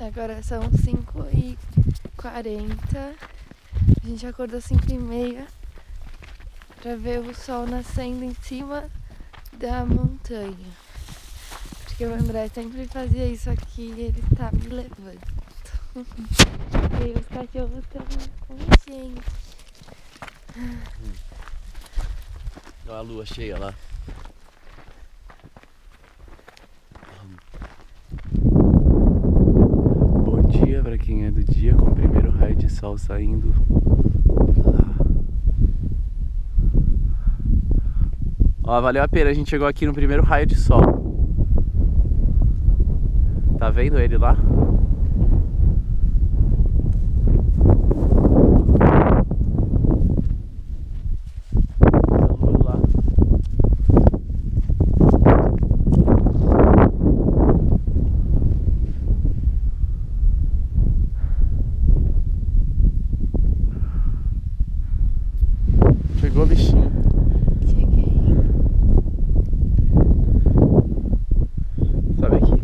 Agora são 5 e 40 A gente acordou 5 e meia pra ver o sol nascendo em cima da montanha. Porque o André sempre fazia isso aqui e ele tá me levando. e os cachorros estão com a gente. Olha a lua cheia lá. Bom é do dia, com o primeiro raio de sol saindo. Ó, valeu a pena, a gente chegou aqui no primeiro raio de sol. Tá vendo ele lá? A lua lá. Chegou, bichinho. Cheguei. Sobe aqui.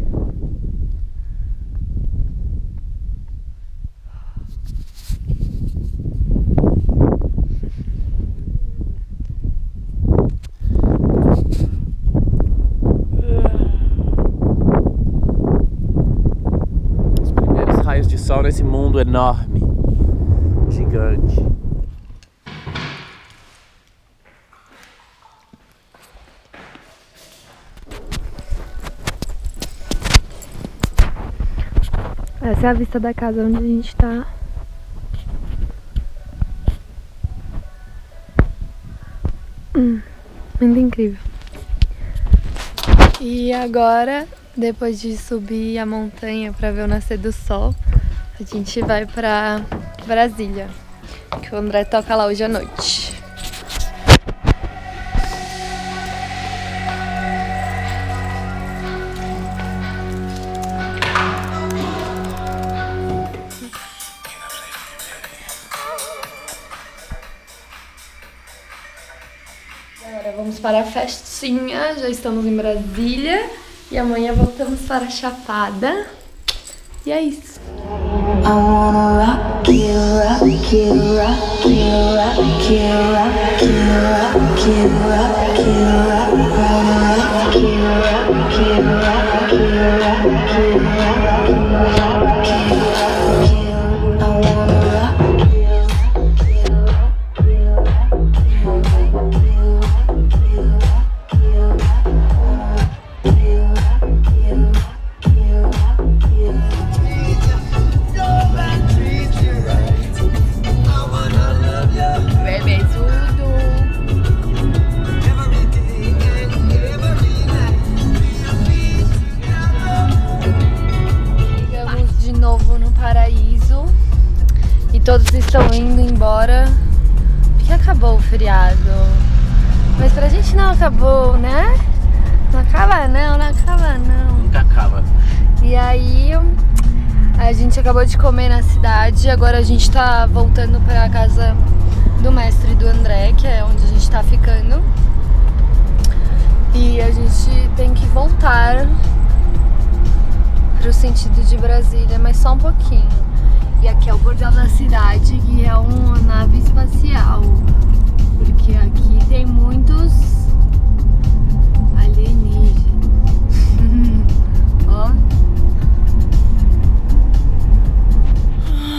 Os primeiros raios de sol nesse mundo enorme, gigante. Essa é a vista da casa onde a gente tá. Hum, muito incrível. E agora, depois de subir a montanha para ver o nascer do sol, a gente vai pra Brasília. Que o André toca lá hoje à noite. Agora vamos para a festinha, já estamos em Brasília e amanhã voltamos para a Chapada. E é isso. I wanna rock you, rock you, rock you, rock you, rock you, rock you, rock you, acabou o feriado. Mas pra gente não acabou, né? Não acaba não, não acaba não. Nunca acaba. E aí a gente acabou de comer na cidade, agora a gente tá voltando pra casa do mestre do André, que é onde a gente tá ficando. E a gente tem que voltar pro sentido de Brasília, mas só um pouquinho. E aqui é o portal da cidade, que é uma nave espacial. Porque aqui tem muitos alienígenas. Ó.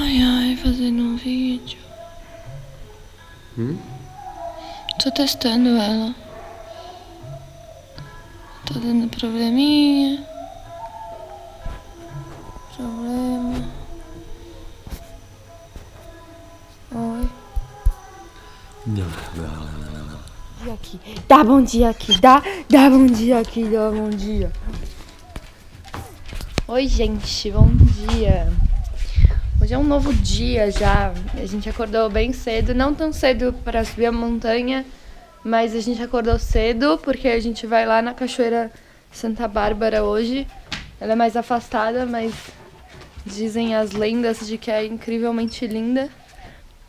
Ai, ai, fazendo um vídeo. Hum? Tô testando ela. Tá dando probleminha. Dá bom dia aqui. Dá, dá bom dia aqui. Dá bom dia. Oi, gente. Bom dia. Hoje é um novo dia já. A gente acordou bem cedo. Não tão cedo para subir a montanha, mas a gente acordou cedo porque a gente vai lá na Cachoeira Santa Bárbara hoje. Ela é mais afastada, mas dizem as lendas de que é incrivelmente linda.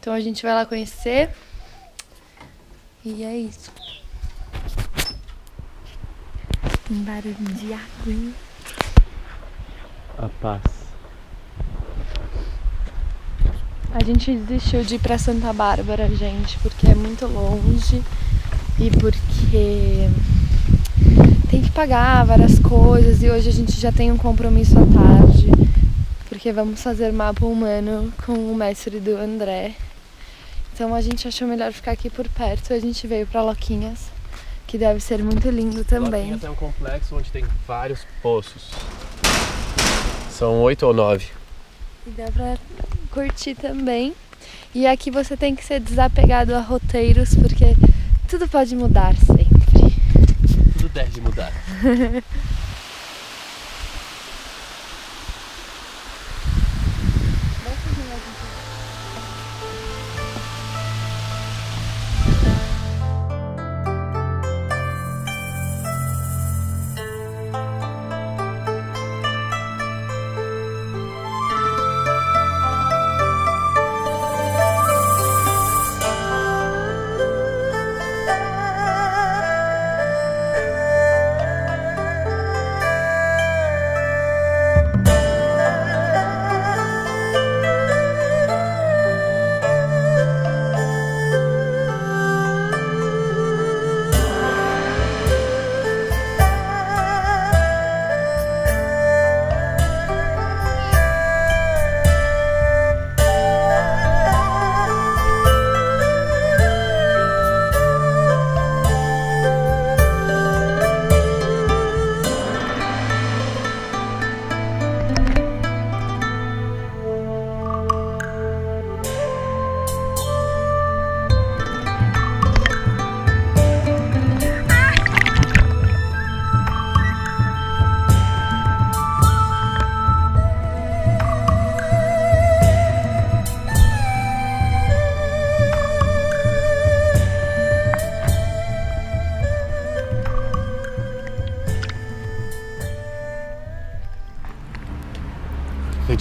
Então a gente vai lá conhecer. E é isso. Um barulho de água. A paz. A gente desistiu de ir pra Santa Bárbara, gente, porque é muito longe e porque tem que pagar várias coisas e hoje a gente já tem um compromisso à tarde, porque vamos fazer mapa humano com o mestre do André. Então a gente achou melhor ficar aqui por perto. A gente veio pra Loquinhas, que deve ser muito lindo também. Loquinhas é um complexo onde tem vários poços. São oito ou nove. E dá pra curtir também. E aqui você tem que ser desapegado a roteiros, porque tudo pode mudar sempre. Tudo deve mudar.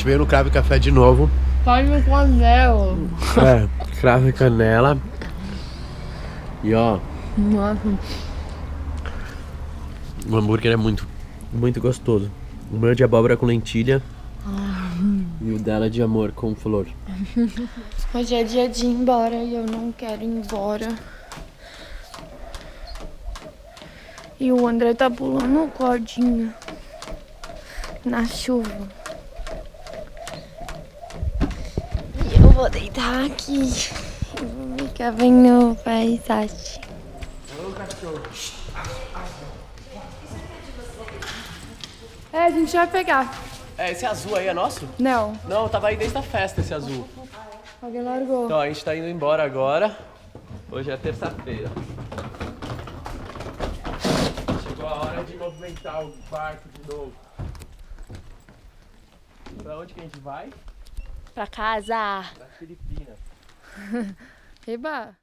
gente veio no Crave Café de novo. Pode com anel. É, cravo e canela. E ó, Nossa. o hambúrguer é muito, muito gostoso. O meu é de abóbora com lentilha. E o dela é de amor com flor. Hoje é dia de ir embora e eu não quero ir embora. E o André tá pulando cordinha na chuva. E eu vou deitar aqui e vou ficar vendo paisagem. É, a gente vai pegar. É, esse azul aí é nosso? Não, Não, tava aí desde a festa esse azul. alguém largou. Então a gente tá indo embora agora. Hoje é terça-feira. Chegou a hora de movimentar o barco de novo. Pra onde que a gente vai? Pra casa. Pra Filipinas. Eba.